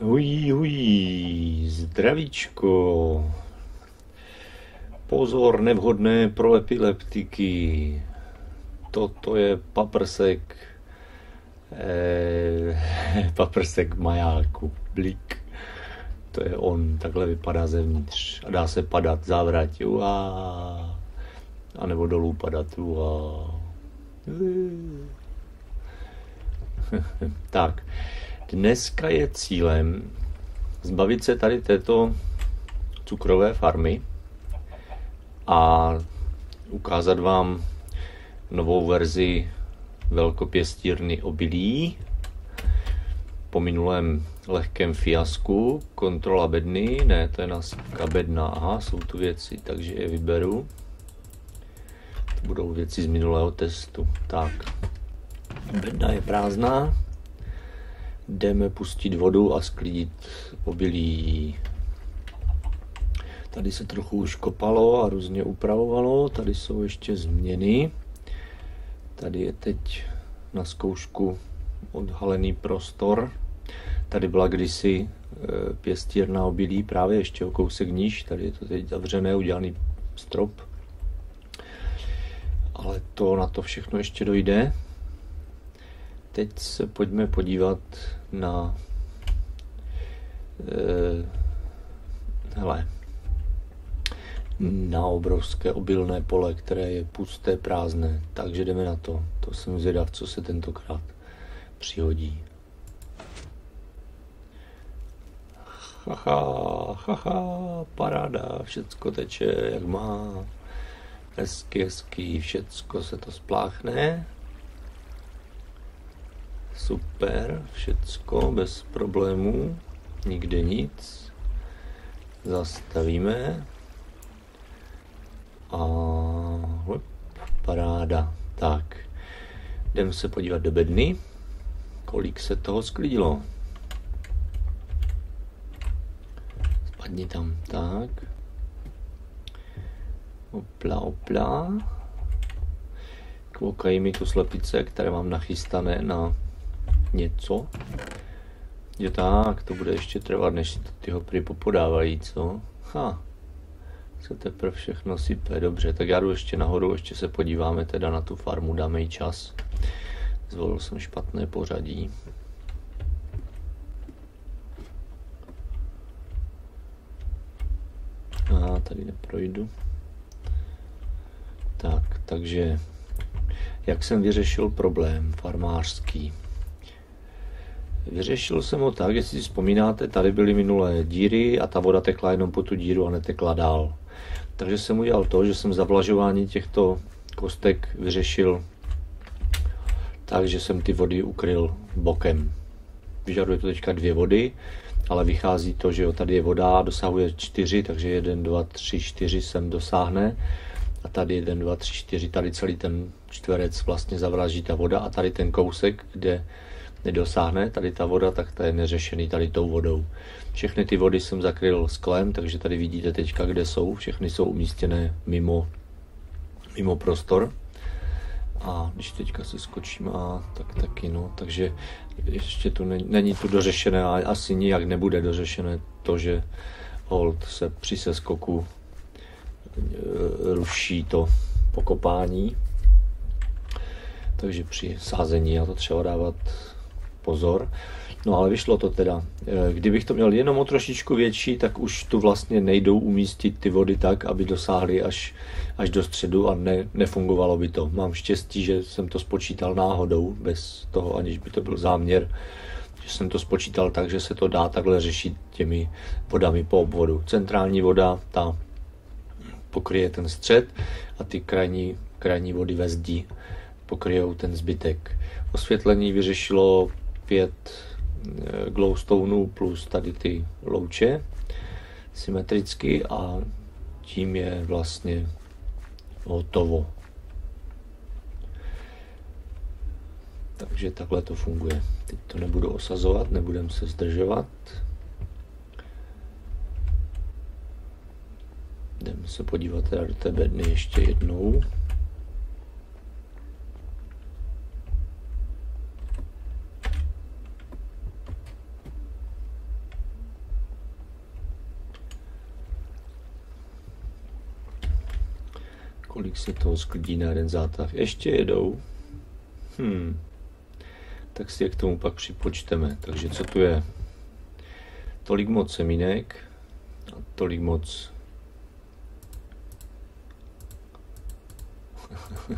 Ují, ují, zdravíčko. Pozor, nevhodné pro epileptiky. Toto je paprsek, eh, paprsek majáku, blik. To je on, takhle vypadá zevnitř. A dá se padat, závrať, uá. A nebo dolů padat, uá. tak, dneska je cílem zbavit se tady této cukrové farmy a ukázat vám novou verzi velkopěstírny obilí. Po minulém lehkém fiasku, kontrola bedny, ne, to je nasypka bedna, aha, jsou tu věci, takže je vyberu. To budou věci z minulého testu. Tak, bedna je prázdná, jdeme pustit vodu a sklidit obilí. Tady se trochu už kopalo a různě upravovalo, tady jsou ještě změny. Tady je teď na zkoušku odhalený prostor. Tady byla kdysi e, pěstírna obilí, právě ještě o kousek níž, tady je to teď zavřené, udělaný strop. Ale to na to všechno ještě dojde. Teď se pojďme podívat na e, hele, na obrovské obilné pole, které je pusté, prázdné. Takže jdeme na to. To jsem zvědav, co se tentokrát přihodí. Haha, haha, paráda, všecko teče, jak má. Hezky, hezky, všecko se to spláchne. Super, všecko bez problémů, nikde nic. Zastavíme. A hop, paráda. Tak, jdeme se podívat do bedny, kolik se toho sklidilo. Spadni tam, tak. Opla, opla. Koukají mi tu slepice, které mám nachystané na něco. Jo tak, to bude ještě trvat, než ty hopry popodávají, co? Ha, se teprve všechno sype. Dobře, tak já jdu ještě nahoru, ještě se podíváme teda na tu farmu, dáme jí čas. Zvolil jsem špatné pořadí. A tady neprojdu. Tak, takže jak jsem vyřešil problém farmářský? Vyřešil jsem ho tak, jestli si vzpomínáte, tady byly minulé díry a ta voda tekla jenom po tu díru a netekla dál. Takže jsem udělal to, že jsem zavlažování těchto kostek vyřešil tak, že jsem ty vody ukryl bokem. Vyžaduje to teďka dvě vody, ale vychází to, že jo, tady je voda, dosahuje čtyři, takže jeden, dva, tři, čtyři sem dosáhne. A tady jeden, dva, tři, čtyři, tady celý ten čtverec vlastně zavlaží ta voda a tady ten kousek, kde nedosáhne tady ta voda, tak to je neřešený tady tou vodou. Všechny ty vody jsem zakryl sklem, takže tady vidíte teďka, kde jsou. Všechny jsou umístěné mimo, mimo prostor. A když teďka se skočím, a tak taky no, takže ještě tu není, není tu dořešené a asi nijak nebude dořešené to, že hold se při seskoku e, ruší to pokopání. Takže při sázení já to třeba dávat pozor. No ale vyšlo to teda. Eh, kdybych to měl jenom o trošičku větší, tak už tu vlastně nejdou umístit ty vody tak, aby dosáhly až, až do středu a ne, nefungovalo by to. Mám štěstí, že jsem to spočítal náhodou, bez toho, aniž by to byl záměr, že jsem to spočítal tak, že se to dá takhle řešit těmi vodami po obvodu. Centrální voda, ta pokryje ten střed a ty krajní, krajní vody ve zdi pokryjou ten zbytek. Osvětlení vyřešilo pět eh, glowstoneů plus tady ty louče symetricky a tím je vlastně hotovo. Takže takhle to funguje. Teď to nebudu osazovat, nebudem se zdržovat. Jdeme se podívat teda do té bedny ještě jednou. Kolik se toho sklidí na jeden zátah. Ještě jedou. Hmm. Tak si je k tomu pak připočteme. Takže co tu je? Tolik moc semínek a tolik moc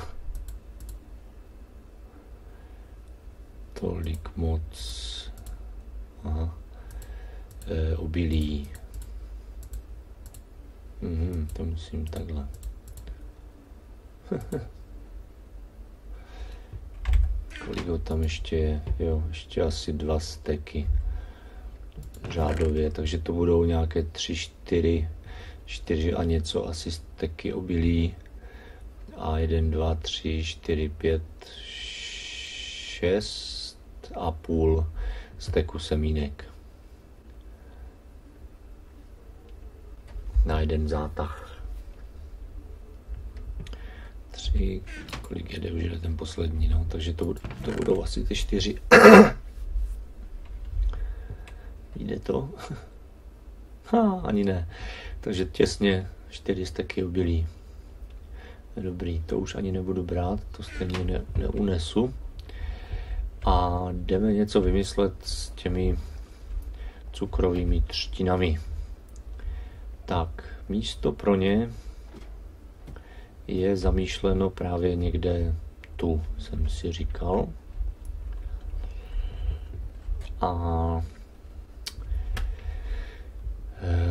tolik moc aha, e, obilí. Mhm, to musím takhle. Kolik ho tam ještě je? Jo, ještě asi dva steky řádově, takže to budou nějaké tři, čtyři, čtyři a něco asi steky obilí a jeden, dva, tři, čtyři, pět, šest a půl steku semínek. Na jeden zátah. Tři, kolik jede, už jde ten poslední, no, takže to, to budou asi ty čtyři. Jde to? ha, ani ne. Takže těsně čtyři steky obilí. Dobrý, to už ani nebudu brát, to stejně ne, neunesu. A jdeme něco vymyslet s těmi cukrovými třtinami. Tak, místo pro ně je zamýšleno právě někde tu, jsem si říkal. A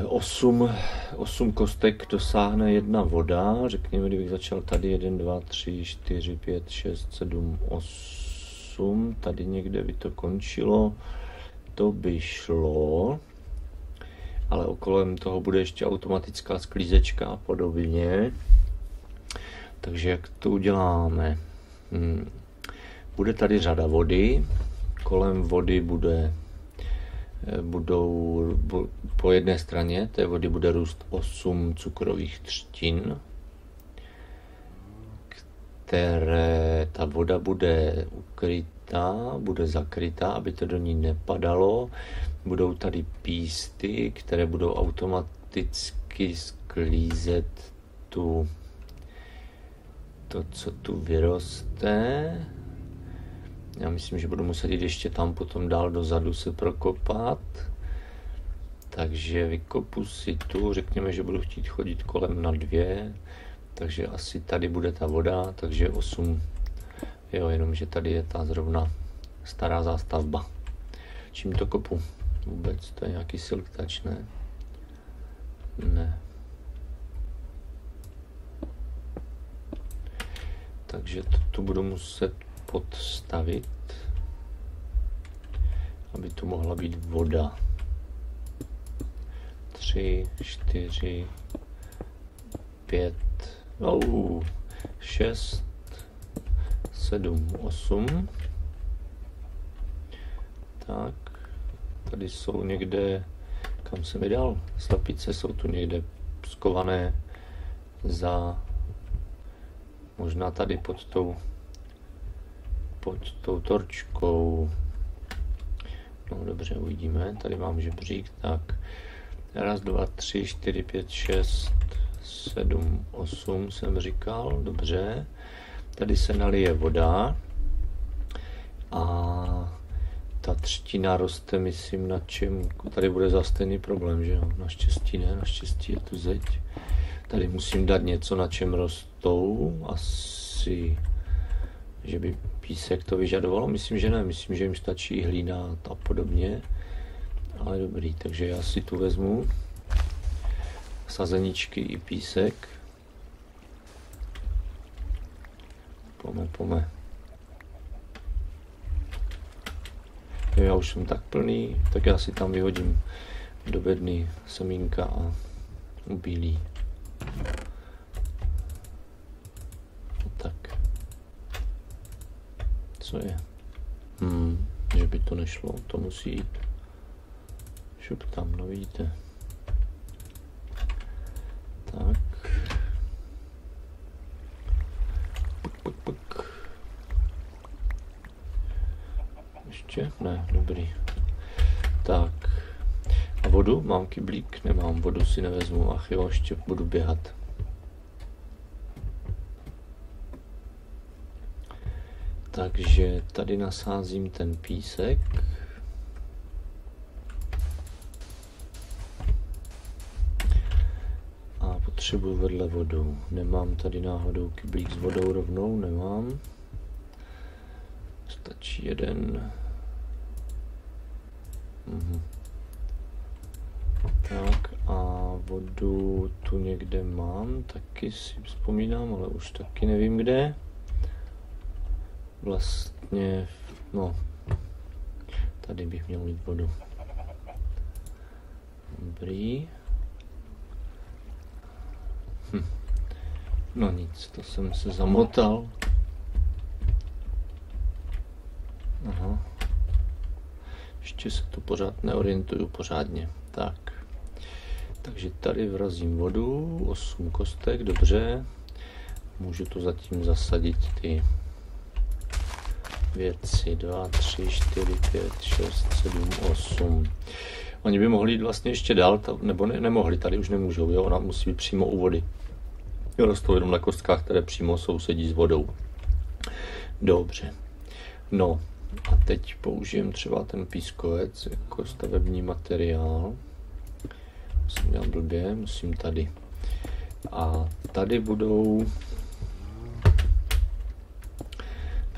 8, 8 kostek dosáhne jedna voda, řekněme, kdybych začal tady 1, 2, 3, 4, 5, 6, 7, 8, tady někde by to končilo, to by šlo, ale okolem toho bude ještě automatická sklízečka a podobně. Takže jak to uděláme? Hmm. Bude tady řada vody, kolem vody bude budou po jedné straně té vody bude růst 8 cukrových třtin, které ta voda bude ukrytá, bude zakrytá, aby to do ní nepadalo. Budou tady písty, které budou automaticky sklízet tu, to, co tu vyroste já myslím, že budu muset jít ještě tam potom dál dozadu se prokopat. Takže vykopu si tu, řekněme, že budu chtít chodit kolem na dvě, takže asi tady bude ta voda, takže 8, jo, jenom že tady je ta zrovna stará zástavba. Čím to kopu? Vůbec, to je nějaký silk touch, ne? Ne. Takže to tu budu muset podstavit, aby tu mohla být voda. Tři, čtyři, pět, oh, šest, sedm, osm. Tak, tady jsou někde, kam jsem mi dal, slapice jsou tu někde skované za možná tady pod tou pod tou torčkou. No dobře, uvidíme. Tady mám žebřík, tak raz, dva, tři, čtyři, pět, šest, sedm, osm jsem říkal, dobře. Tady se nalije voda a ta třtina roste, myslím, na čem, tady bude za stejný problém, že jo, naštěstí ne, naštěstí je tu zeď. Tady musím dát něco, na čem rostou, asi, že by písek to vyžadovalo? Myslím, že ne. Myslím, že jim stačí hlína a podobně. Ale dobrý, takže já si tu vezmu sazeničky i písek. Pome, pome. Jo, já už jsem tak plný, tak já si tam vyhodím do bedny semínka a ubílí. co je. Hmm, že by to nešlo, to musí jít. Šup tam, no vidíte. Tak. Puk, puk, puk. Ještě? Ne, dobrý. Tak. A vodu? Mám kyblík? Nemám vodu, si nevezmu. Ach jo, ještě budu běhat. Takže tady nasázím ten písek. A potřebuji vedle vodu. Nemám tady náhodou kyblík s vodou rovnou, nemám. Stačí jeden. Mhm. Tak a vodu tu někde mám, taky si vzpomínám, ale už taky nevím kde. Vlastně, no, tady bych měl mít vodu. Dobrý. Hm. No nic, to jsem se zamotal. Aha. Ještě se tu pořád neorientuju pořádně. Tak. Takže tady vrazím vodu, 8 kostek, dobře. Můžu to zatím zasadit ty věci. 2, 3, 4, 5, 6, 7, 8. Oni by mohli jít vlastně ještě dál, nebo ne, nemohli, tady už nemůžou, jo? ona musí být přímo u vody. Jo, rostou jenom na kostkách, které přímo sousedí s vodou. Dobře. No, a teď použijem třeba ten pískovec jako stavební materiál. Jsem dělal blbě, musím tady. A tady budou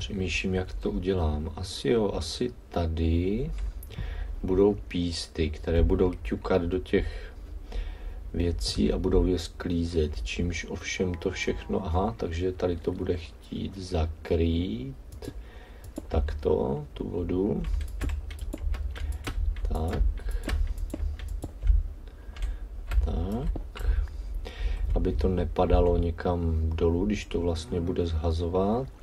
Přemýšlím, jak to udělám. Asi jo, asi tady budou písty, které budou ťukat do těch věcí a budou je sklízet, čímž ovšem to všechno, aha, takže tady to bude chtít zakrýt takto, tu vodu. Tak. Tak. Aby to nepadalo někam dolů, když to vlastně bude zhazovat.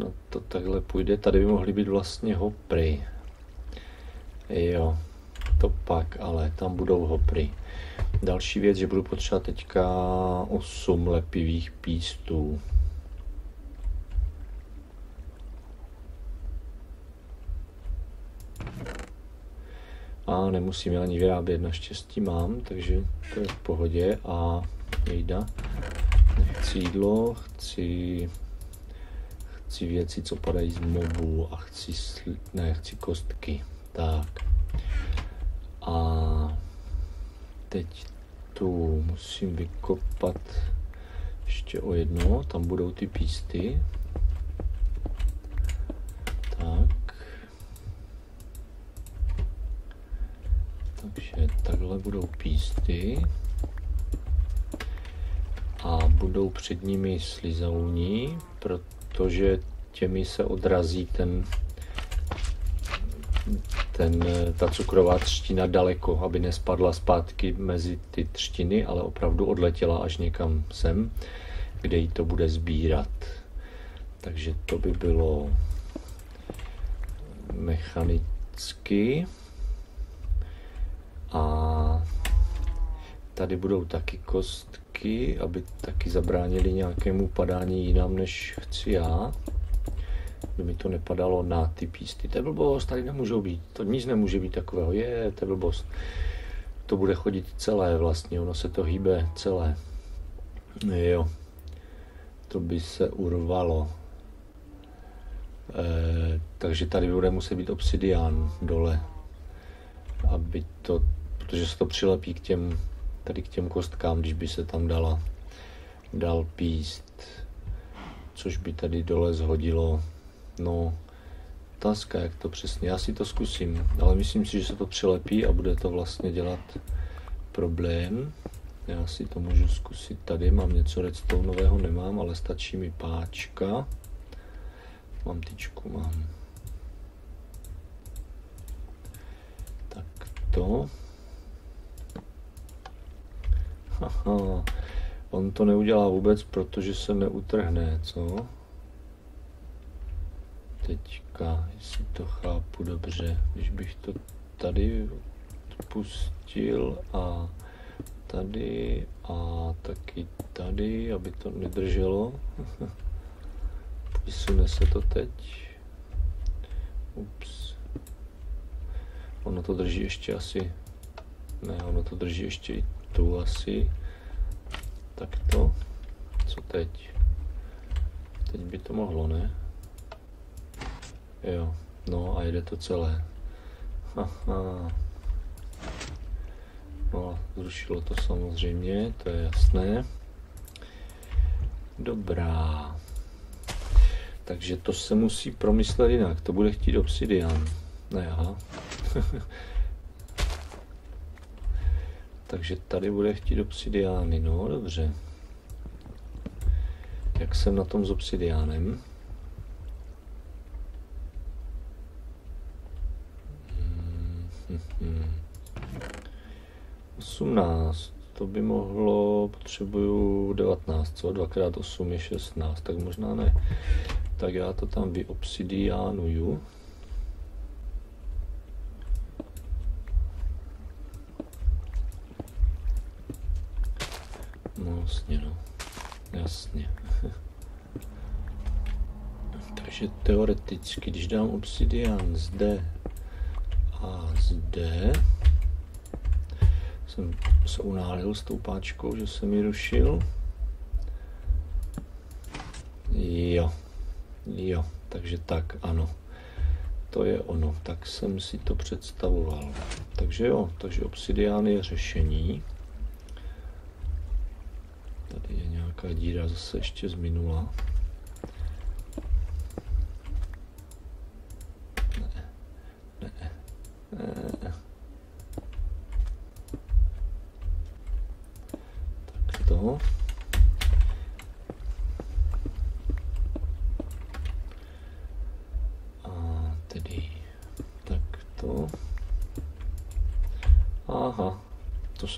Snad to takhle půjde. Tady by mohly být vlastně hopry. Jo, to pak, ale tam budou hopry. Další věc, že budu potřebovat teďka 8 lepivých pístů. A nemusím ani vyrábět, naštěstí mám, takže to je v pohodě. A jejda, chci jídlo, chci chci věci, co padají z mobů a chci, sl- ne, chci kostky. Tak. A teď tu musím vykopat ještě o jedno, tam budou ty písty. Tak. Takže takhle budou písty a budou před nimi slizouní, proto protože těmi se odrazí ten, ten, ta cukrová třtina daleko, aby nespadla zpátky mezi ty třtiny, ale opravdu odletěla až někam sem, kde jí to bude sbírat. Takže to by bylo mechanicky. A tady budou taky kostky taky, aby taky zabránili nějakému padání jinam, než chci já. Aby mi to nepadalo na ty písty. To je blbost, tady nemůžou být. To nic nemůže být takového. Je, to je blbost. To bude chodit celé vlastně, ono se to hýbe celé. Jo. To by se urvalo. E, takže tady bude muset být obsidián dole, aby to, protože se to přilepí k těm tady k těm kostkám, když by se tam dala, dal píst, což by tady dole zhodilo. No, otázka, jak to přesně, já si to zkusím, ale myslím si, že se to přilepí a bude to vlastně dělat problém. Já si to můžu zkusit tady, mám něco redstoneového, nemám, ale stačí mi páčka. Mám tyčku, mám. Tak to. Aha, on to neudělá vůbec, protože se neutrhne, co? Teďka, jestli to chápu dobře, když bych to tady pustil a tady a taky tady, aby to nedrželo. Vysune se to teď. Ups. Ono to drží ještě asi, ne, ono to drží ještě i tu asi. Tak to. Co teď? Teď by to mohlo, ne? Jo, no a jede to celé. Aha. No, zrušilo to samozřejmě, to je jasné. Dobrá. Takže to se musí promyslet jinak. To bude chtít obsidian. Ne, aha. Takže tady bude chtít obsidiány. No, dobře. Jak jsem na tom s obsidiánem? Hmm. 18. To by mohlo, potřebuju 19, co? 2x8 je 16, tak možná ne. Tak já to tam vyobsidiánuju. Jasně, no. Jasně. Takže teoreticky, když dám obsidian zde a zde, jsem se unálil s tou páčkou, že jsem ji rušil. Jo, jo, takže tak, ano. To je ono, tak jsem si to představoval. Takže jo, takže obsidián je řešení. Je nějaká díra zase ještě z minula.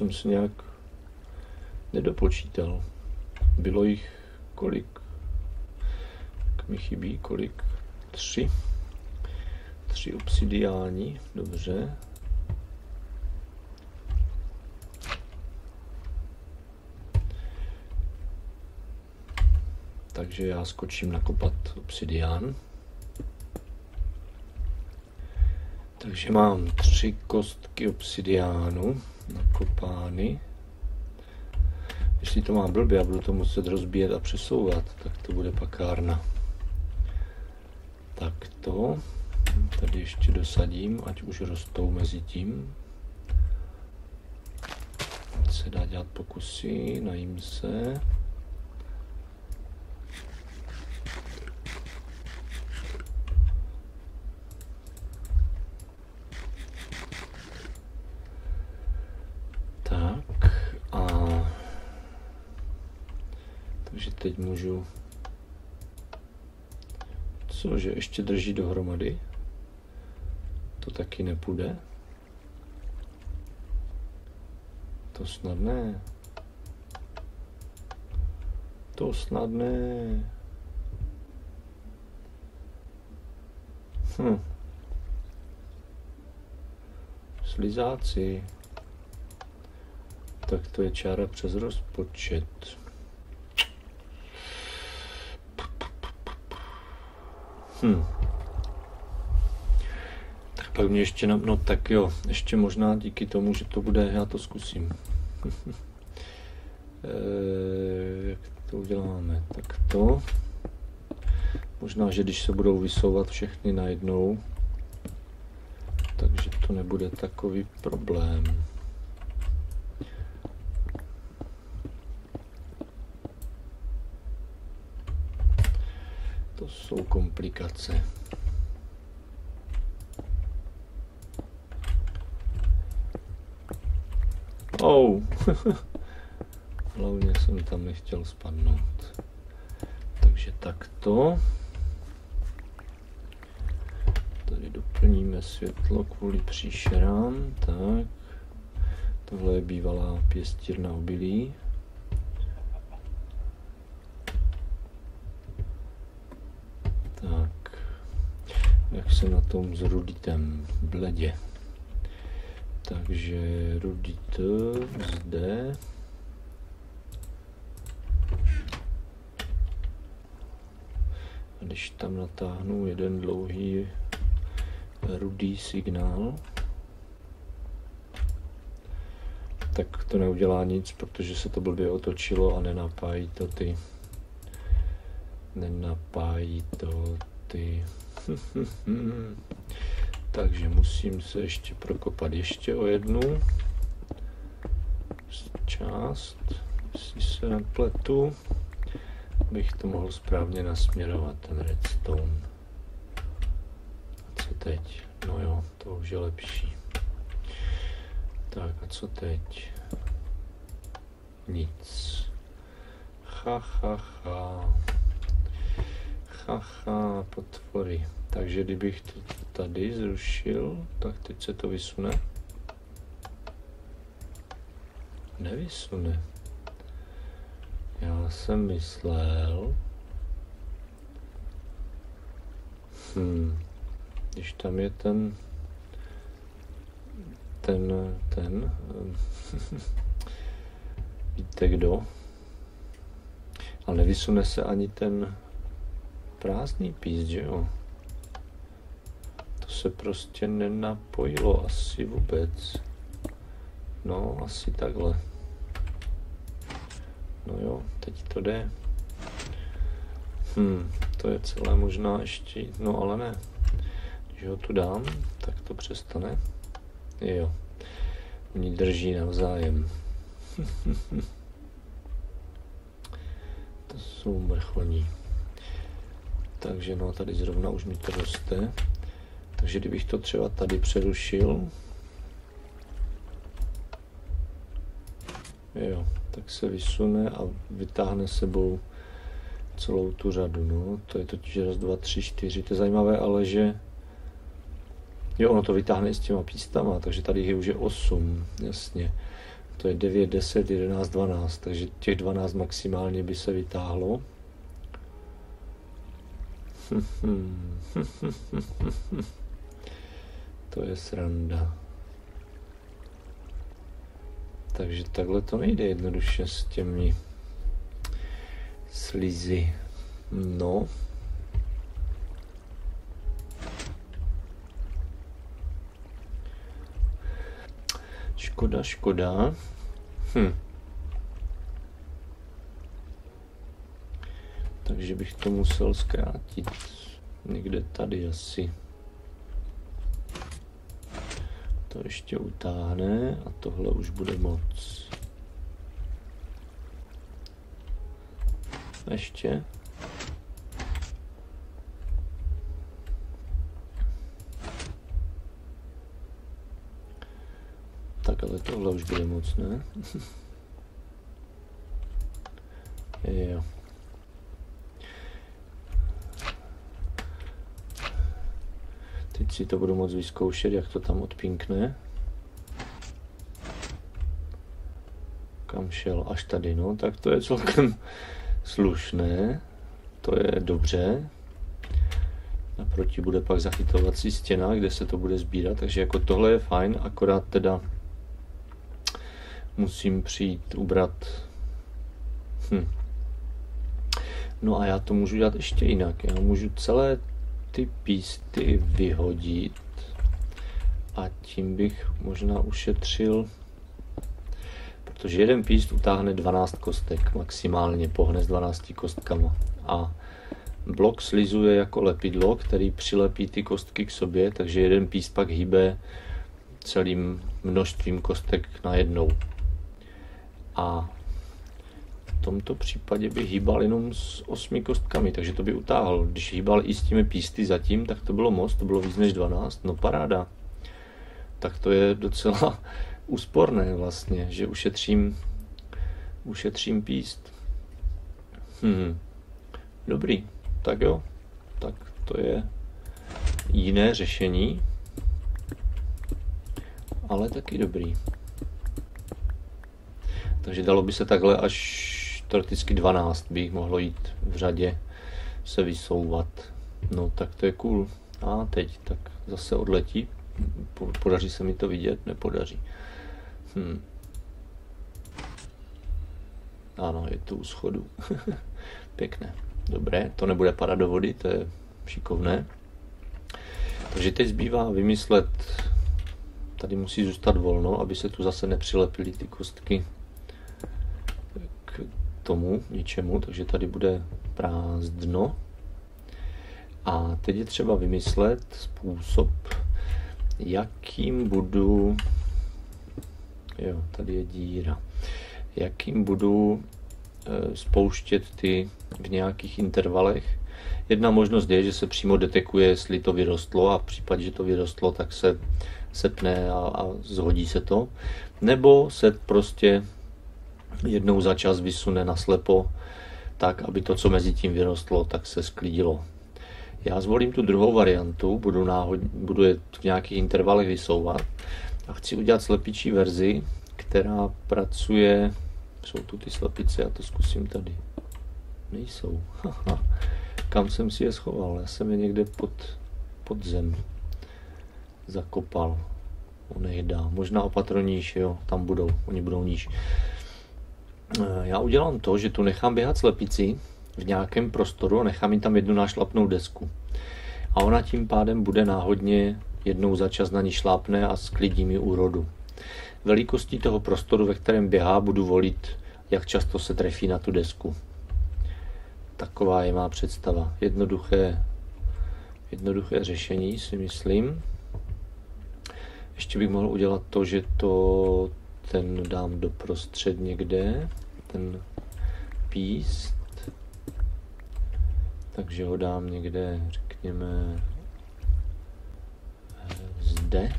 jsem si nějak nedopočítal. Bylo jich kolik? Jak mi chybí, kolik? Tři. Tři obsidiáni, dobře. Takže já skočím nakopat obsidián. Takže mám tři kostky obsidiánu nakopány. Jestli to mám blbě a budu to muset rozbíjet a přesouvat, tak to bude pakárna. Tak to. Tady ještě dosadím, ať už rostou mezi tím. Se dá dělat pokusy, najím se. teď můžu... Cože, ještě drží dohromady? To taky nepůjde? To snad ne. To snad ne. Hm. Slizáci. Tak to je čára přes rozpočet. Hmm. Tak pak mě ještě, no, no tak jo, ještě možná díky tomu, že to bude, já to zkusím. e, jak to uděláme? Tak to. Možná, že když se budou vysouvat všechny najednou, takže to nebude takový problém. Jsou komplikace. Oh. Hlavně jsem tam nechtěl spadnout. Takže takto. Tady doplníme světlo kvůli příšerám. Tak. Tohle je bývalá pěstírna obilí. Se na tom s ruditem bledě. Takže rudit zde. A když tam natáhnu jeden dlouhý rudý signál, tak to neudělá nic, protože se to blbě otočilo a nenapájí to ty nenapájí to ty Takže musím se ještě prokopat ještě o jednu část, jestli se nepletu, abych to mohl správně nasměrovat, ten redstone. A co teď? No jo, to už je lepší. Tak a co teď? Nic. Ha, ha, ha. Ha, ha, potvory. Takže kdybych to tady zrušil, tak teď se to vysune. Nevysune. Já jsem myslel... Hmm. Když tam je ten... Ten... Ten... Víte kdo? Ale nevysune se ani ten prázdný že jo? To se prostě nenapojilo asi vůbec. No, asi takhle. No jo, teď to jde. Hm, to je celé možná ještě, no ale ne. Když ho tu dám, tak to přestane. Jo, oni drží navzájem. to jsou mrchoní. Takže no, tady zrovna už mi to roste. Takže kdybych to třeba tady přerušil, jo, tak se vysune a vytáhne sebou celou tu řadu. No. To je totiž raz, dva, tři, čtyři. To je zajímavé, ale že jo, ono to vytáhne s těma pístama, takže tady je už je 8, jasně. To je 9, 10, 11, 12, takže těch 12 maximálně by se vytáhlo. To je sranda. Takže takhle to nejde jednoduše s těmi slizy. No. Škoda, škoda. Hm. Takže bych to musel zkrátit někde tady asi. To ještě utáhne a tohle už bude moc. Ještě. Tak ale tohle už bude moc, ne? jo. Teď si to budu moc vyzkoušet, jak to tam odpinkne. Kam šel? Až tady, no, tak to je celkem slušné. To je dobře. Naproti bude pak zachytovací stěna, kde se to bude sbírat, takže jako tohle je fajn, akorát teda musím přijít ubrat. Hm. No a já to můžu dělat ještě jinak. Já můžu celé ty písty vyhodit a tím bych možná ušetřil, protože jeden píst utáhne 12 kostek, maximálně pohne s 12 kostkama a blok slizuje jako lepidlo, který přilepí ty kostky k sobě, takže jeden píst pak hýbe celým množstvím kostek najednou. A tomto případě by hýbal jenom s osmi kostkami, takže to by utáhl. Když hýbal i s těmi písty zatím, tak to bylo moc, to bylo víc než 12, no paráda. Tak to je docela úsporné vlastně, že ušetřím, ušetřím píst. Hmm. Dobrý, tak jo, tak to je jiné řešení, ale taky dobrý. Takže dalo by se takhle až teoreticky 12 by jich mohlo jít v řadě se vysouvat. No tak to je cool. A teď tak zase odletí. Podaří se mi to vidět? Nepodaří. Hm. Ano, je tu u schodu. Pěkné. Dobré, to nebude padat do vody, to je šikovné. Takže teď zbývá vymyslet, tady musí zůstat volno, aby se tu zase nepřilepily ty kostky tomu ničemu, takže tady bude prázdno. A teď je třeba vymyslet způsob, jakým budu, jo, tady je díra, jakým budu e, spouštět ty v nějakých intervalech. Jedna možnost je, že se přímo detekuje, jestli to vyrostlo a v případě, že to vyrostlo, tak se setne a, a zhodí se to. Nebo se prostě jednou za čas vysune na slepo, tak aby to, co mezi tím vyrostlo, tak se sklidilo. Já zvolím tu druhou variantu, budu, náhod, budu je v nějakých intervalech vysouvat a chci udělat slepičí verzi, která pracuje, jsou tu ty slepice, já to zkusím tady. Nejsou. Kam jsem si je schoval? Já jsem je někde pod, pod zem zakopal. On je dá. Možná opatroníž, jo, tam budou, oni budou níž. Eh, já udělám to, že tu nechám běhat slepici v nějakém prostoru a nechám jim tam jednu nášlapnou desku. A ona tím pádem bude náhodně jednou za čas na ní šlápne a sklidí mi úrodu. Velikostí toho prostoru, ve kterém běhá, budu volit, jak často se trefí na tu desku. Taková je má představa. Jednoduché, jednoduché řešení si myslím. Ještě bych mohl udělat to, že to ten dám doprostřed někde, ten píst. Takže ho dám někde, řekněme, eh, zde.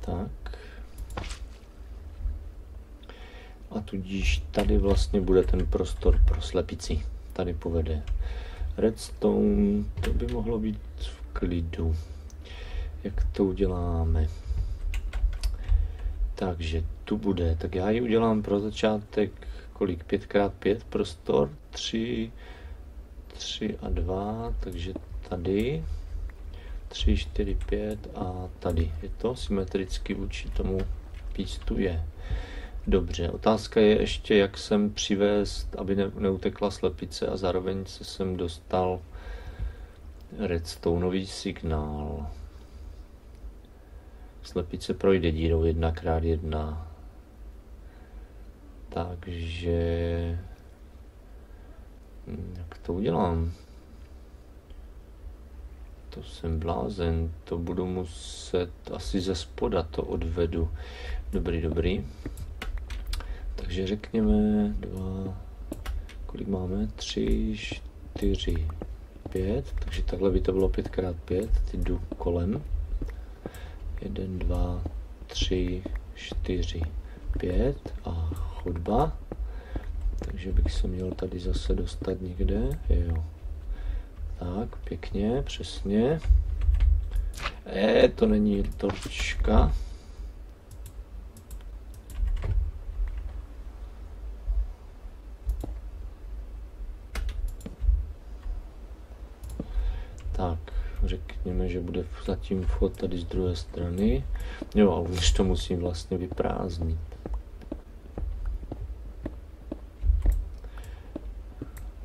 Tak. A tudíž tady vlastně bude ten prostor pro slepici. Tady povede redstone, to by mohlo být v klidu. Jak to uděláme? Takže tu bude, tak já ji udělám pro začátek kolik? 5x5 prostor, 3, 3 a 2, takže tady 3, 4, 5 a tady. Je to symetricky vůči tomu pístu je. Dobře, otázka je ještě, jak jsem přivést, aby ne, neutekla slepice a zároveň se sem dostal redstoneový signál. Slepice projde dírou 1x1. Takže... Hm, jak to udělám? To jsem blázen, to budu muset asi ze spoda to odvedu. Dobrý, dobrý. Takže řekněme dva, kolik máme? Tři, čtyři, pět. Takže takhle by to bylo 5x5. Teď jdu kolem. Jeden, dva, tři, čtyři, pět a chodba. Takže bych se měl tady zase dostat někde. Jo. Tak, pěkně, přesně. E, to není torčka. Tak, řekněme, že bude zatím vchod tady z druhé strany. Jo, a už to musím vlastně vyprázdnit.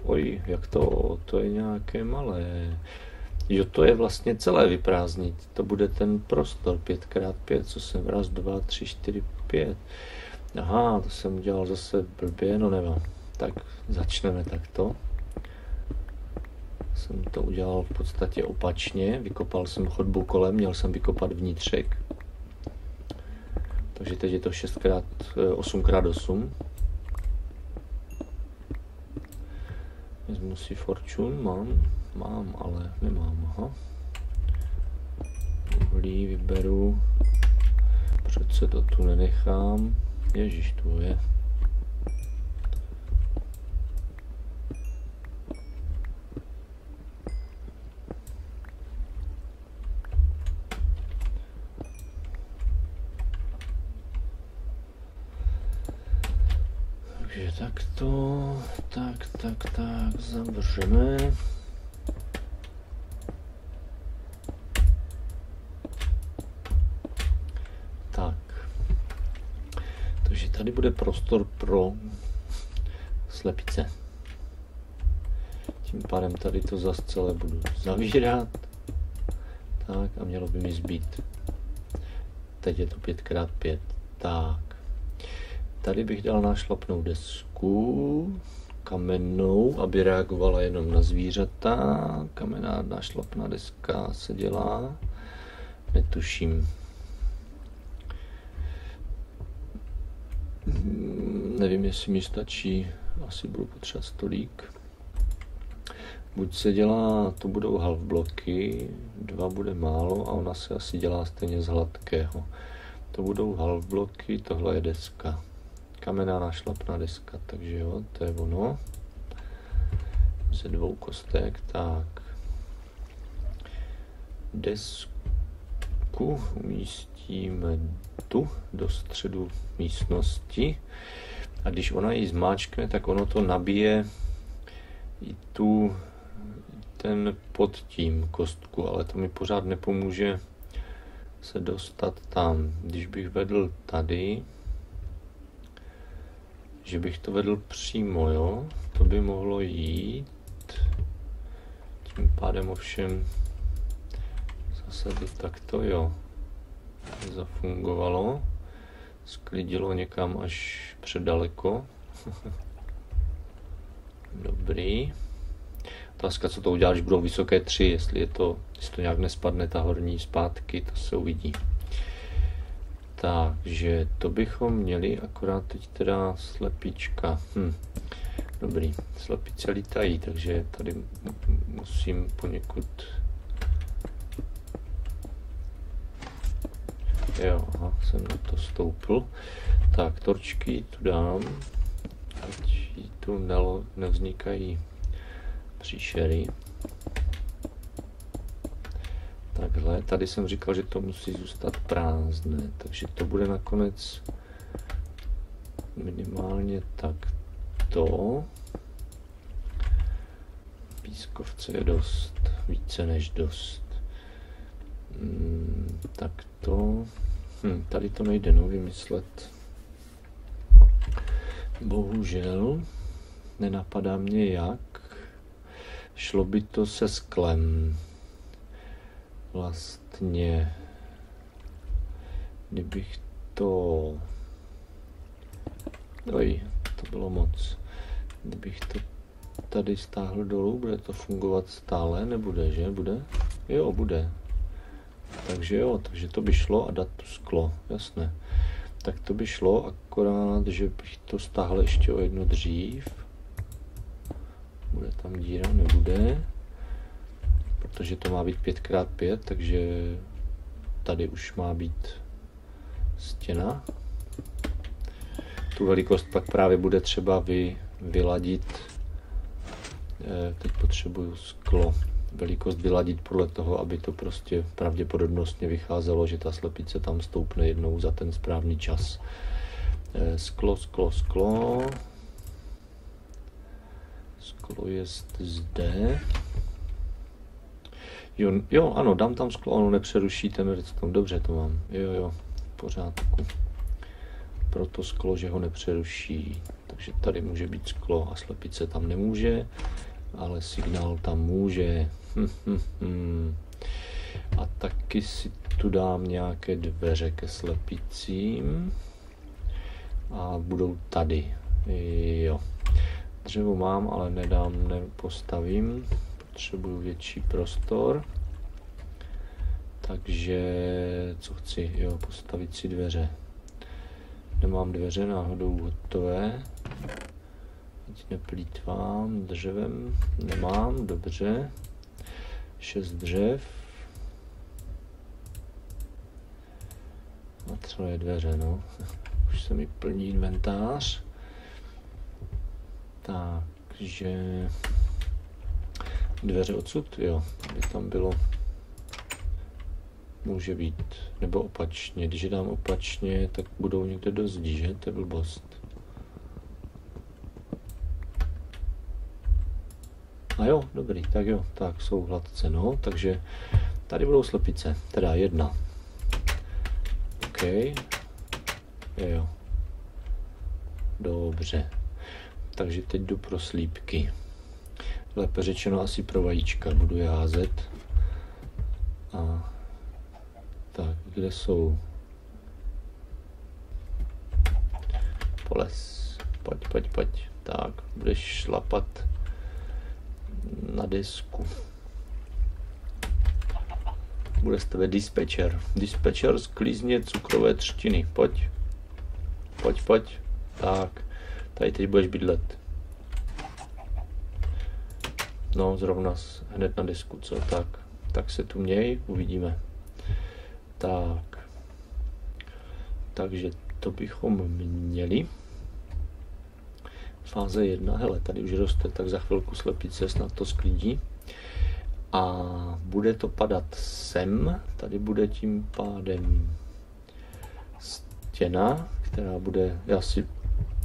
Oj, jak to, to je nějaké malé. Jo, to je vlastně celé vyprázdnit. To bude ten prostor 5x5, co jsem raz, dva, tři, čtyři, pět. Aha, to jsem udělal zase blbě, no nevím. Tak začneme takto jsem to udělal v podstatě opačně. Vykopal jsem chodbu kolem, měl jsem vykopat vnitřek. Takže teď je to 6x, 8x8. Vezmu si Fortune, mám, mám, ale nemám, aha. Uhlí vyberu, přece to tu nenechám. Ježíš, tu je. tak, zavřeme. Tak. Takže tady bude prostor pro slepice. Tím pádem tady to zase celé budu zavírat. Tak a mělo by mi zbýt. Teď je to 5x5. Tak. tady bych dal nášlapnou desku, kamennou, aby reagovala jenom na zvířata. Kamenná nášlapná deska se dělá, netuším. Nevím, jestli mi stačí, asi budu potřebovat stolík. Buď se dělá, to budou half bloky, dva bude málo a ona se asi dělá stejně z hladkého. To budou half bloky, tohle je deska. Kamenná našlapná deska, takže jo, to je ono. Ze dvou kostek, tak. Desku umístíme tu do středu místnosti. A když ona ji zmáčkne, tak ono to nabije i tu ten pod tím kostku, ale to mi pořád nepomůže se dostat tam. Když bych vedl tady, že bych to vedl přímo, jo, to by mohlo jít. Tím pádem ovšem zase by takto, jo, zafungovalo. Sklidilo někam až předaleko. Dobrý. Otázka, co to udělá, když budou vysoké tři, jestli, je to, jestli to nějak nespadne ta horní zpátky, to se uvidí. Takže to bychom měli, akorát teď teda slepička. Hm. Dobrý, slepice lítají, takže tady musím poněkud... Jo, aha, jsem na to stoupl. Tak, torčky tu dám, ať tu nevznikají příšery. Takhle, tady jsem říkal, že to musí zůstat prázdné, takže to bude nakonec minimálně takto. Pískovce je dost, více než dost. Hmm, tak to, hm, tady to nejde no, vymyslet. Bohužel, nenapadá mě jak. Šlo by to se sklem. Vlastně, kdybych to... Oj, to bylo moc. Kdybych to tady stáhl dolů, bude to fungovat stále? Nebude, že? Bude? Jo, bude. Takže jo, takže to by šlo a dát tu sklo, jasné. Tak to by šlo, akorát, že bych to stáhl ještě o jedno dřív. Bude tam díra? Nebude. Protože to má být 5x5, takže tady už má být stěna. Tu velikost pak právě bude třeba vy, vyladit. Eh, teď potřebuju sklo. Velikost vyladit podle toho, aby to prostě pravděpodobnostně vycházelo, že ta slepice tam stoupne jednou za ten správný čas. Eh, sklo, sklo, sklo. Sklo je zde. Jo, jo, ano, dám tam sklo, ono nepřeruší ten redstone. Dobře to mám. Jo, jo, v pořádku. Proto sklo, že ho nepřeruší. Takže tady může být sklo a slepice tam nemůže, ale signál tam může. Hm, hm, hm. A taky si tu dám nějaké dveře ke slepicím. A budou tady. Jo. Dřevo mám, ale nedám, nepostavím. Potřebuju větší prostor. Takže co chci? Jo, postavit si dveře. Nemám dveře náhodou hotové. Teď neplýtvám dřevem. Nemám, dobře. Šest dřev. A třeba je dveře, no. Už se mi plní inventář. Takže dveře odsud, jo, aby tam bylo, může být, nebo opačně, když je dám opačně, tak budou někde do zdí, že, to je blbost. A jo, dobrý, tak jo, tak jsou hladce, no, takže tady budou slepice, teda jedna. OK, jo, dobře takže teď jdu pro slípky. Lépe řečeno asi pro vajíčka, budu je házet. A tak, kde jsou? Polez. Pojď, pojď, pojď. Tak, budeš šlapat na desku. Bude z tebe dispečer. Dispečer sklízně cukrové třtiny. Pojď. Pojď, pojď. Tak. Tady teď budeš bydlet. No, zrovna hned na desku, co? Tak. Tak se tu měj, uvidíme. Tak. Takže to bychom měli. Fáze 1, hele, tady už roste, tak za chvilku slepice snad to sklidí. A bude to padat sem, tady bude tím pádem stěna, která bude, já si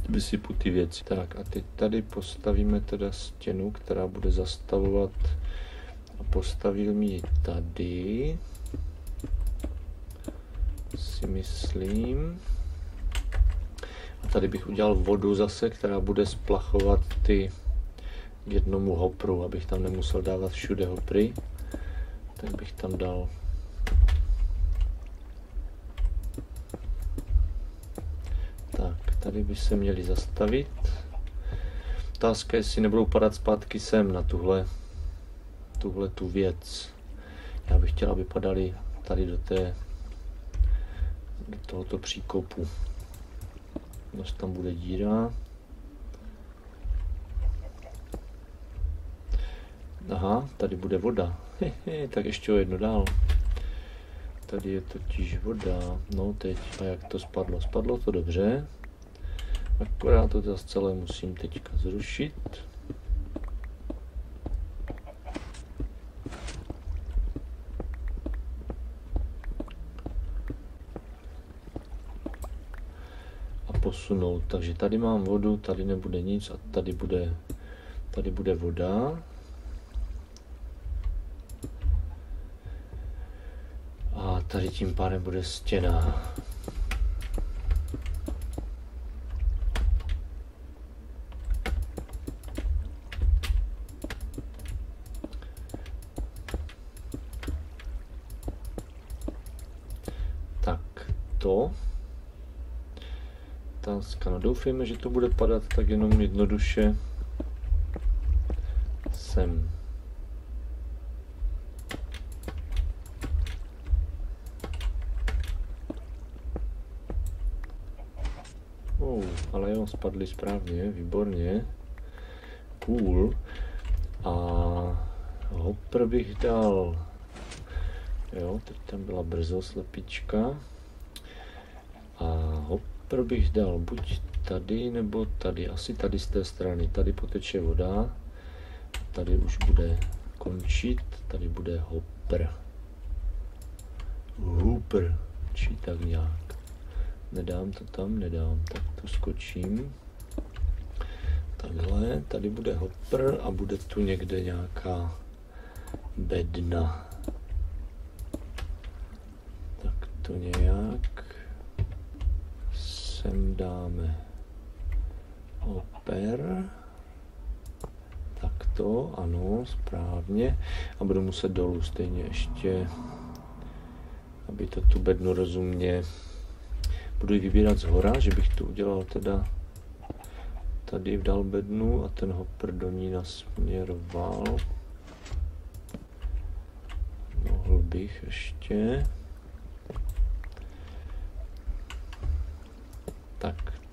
vysypu ty věci. Tak a teď tady postavíme teda stěnu, která bude zastavovat a postavím ji tady si myslím. A tady bych udělal vodu zase, která bude splachovat ty jednomu hopru, abych tam nemusel dávat všude hopry. Tak bych tam dal Tak, tady by se měli zastavit. Otázka je, jestli nebudou padat zpátky sem na tuhle, tuhle tu věc. Já bych chtěl, aby padali tady do té do tohoto příkopu. Dost tam bude díra. Aha, tady bude voda. Hehe, tak ještě o jedno dál. Tady je totiž voda. No teď, a jak to spadlo? Spadlo to dobře. Akorát to zase celé musím teďka zrušit. posunout. Takže tady mám vodu, tady nebude nic a tady bude, tady bude voda. A tady tím pádem bude stěna. Tak to otázka. No doufejme, že to bude padat tak jenom jednoduše sem. Oh, ale jo, spadli správně, výborně. Cool. A hopr bych dal. Jo, teď tam byla brzo slepička. A hop pro bych dal buď tady, nebo tady, asi tady z té strany. Tady poteče voda, tady už bude končit, tady bude hopper. Hooper, či tak nějak. Nedám to tam, nedám, tak to skočím. Takhle, tady bude hopper a bude tu někde nějaká bedna. Tak to nějak sem dáme oper. Takto, ano, správně. A budu muset dolů stejně ještě, aby to tu bednu rozumně budu ji vybírat z hora, že bych to udělal teda tady vdal bednu a ten hopper do ní nasměroval. Mohl bych ještě.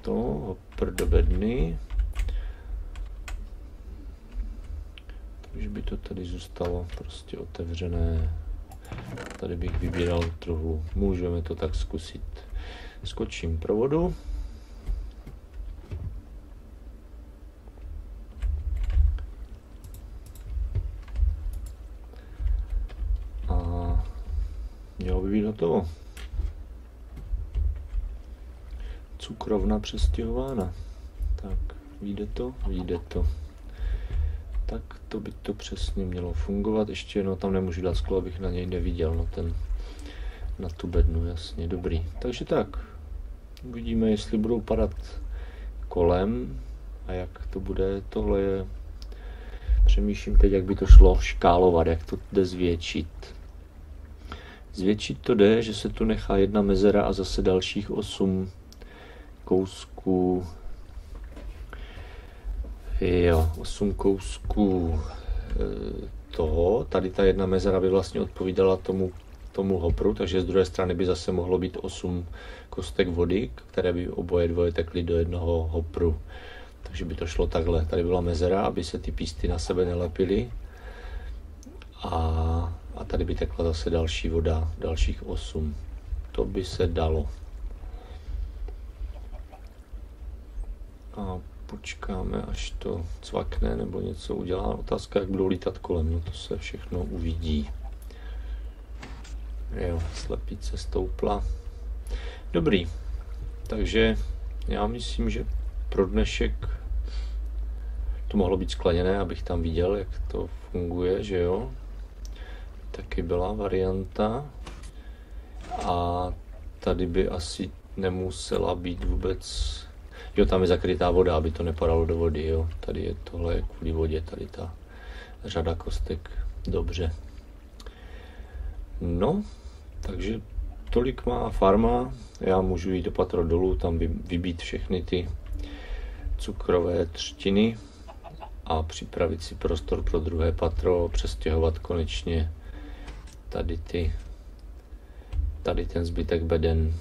To, do bedny. Takže by to tady zůstalo prostě otevřené. Tady bych vybíral truhlu. Můžeme to tak zkusit. Skočím provodu. A mělo by být hotovo. Cukrovna přestěhována. Tak, vyjde to? Vyjde to. Tak to by to přesně mělo fungovat. Ještě no tam nemůžu dát sklo, abych na něj neviděl, na ten, na tu bednu, jasně, dobrý. Takže tak, uvidíme, jestli budou padat kolem a jak to bude. Tohle je, přemýšlím teď, jak by to šlo škálovat, jak to jde zvětšit. Zvětšit to jde, že se tu nechá jedna mezera a zase dalších osm kousků Jo, 8 kousků eh, toho. Tady ta jedna mezera by vlastně odpovídala tomu, tomu hopru, takže z druhé strany by zase mohlo být 8 kostek vody, které by oboje dvoje tekly do jednoho hopru. Takže by to šlo takhle. Tady byla mezera, aby se ty písty na sebe nelepily. A, a tady by tekla zase další voda, dalších 8. To by se dalo. A počkáme, až to cvakne nebo něco udělá. Otázka, jak budou lítat kolem, no to se všechno uvidí. Jo, slepice stoupla. Dobrý, takže já myslím, že pro dnešek to mohlo být skleněné, abych tam viděl, jak to funguje, že jo. Taky byla varianta. A tady by asi nemusela být vůbec Jo, tam je zakrytá voda, aby to nepadalo do vody, jo. Tady je tohle kvůli vodě, tady ta řada kostek. Dobře. No, takže tolik má farma. Já můžu jít do patro dolů, tam vybít všechny ty cukrové třtiny a připravit si prostor pro druhé patro, přestěhovat konečně tady ty, tady ten zbytek beden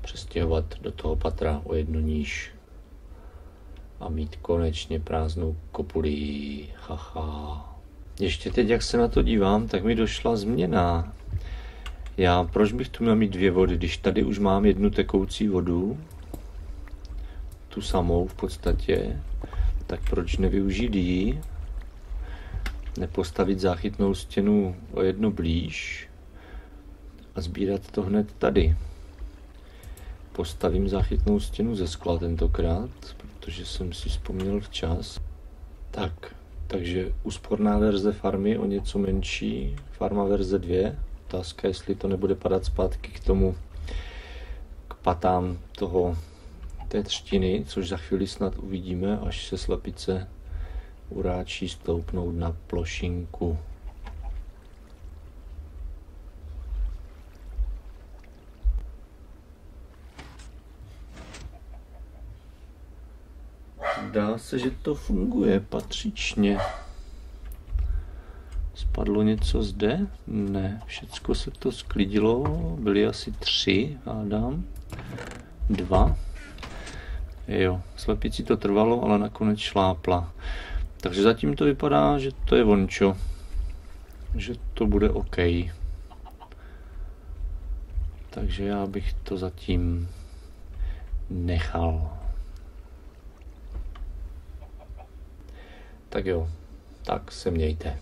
přestěhovat do toho patra o jedno níž a mít konečně prázdnou kopuli. Haha. Ještě teď, jak se na to dívám, tak mi došla změna. Já, proč bych tu měl mít dvě vody, když tady už mám jednu tekoucí vodu, tu samou v podstatě, tak proč nevyužít ji, nepostavit záchytnou stěnu o jedno blíž a sbírat to hned tady postavím záchytnou stěnu ze skla tentokrát, protože jsem si vzpomněl včas. Tak, takže úsporná verze farmy o něco menší, farma verze 2. Otázka, jestli to nebude padat zpátky k tomu, k patám toho, té třtiny, což za chvíli snad uvidíme, až se slepice uráčí stoupnout na plošinku. Zdá se, že to funguje patřičně. Spadlo něco zde? Ne, všecko se to sklidilo. Byly asi tři, hádám. Dva. Jo, slepici to trvalo, ale nakonec šlápla. Takže zatím to vypadá, že to je vončo. Že to bude OK. Takže já bych to zatím nechal. Tak jo, tak se mějte.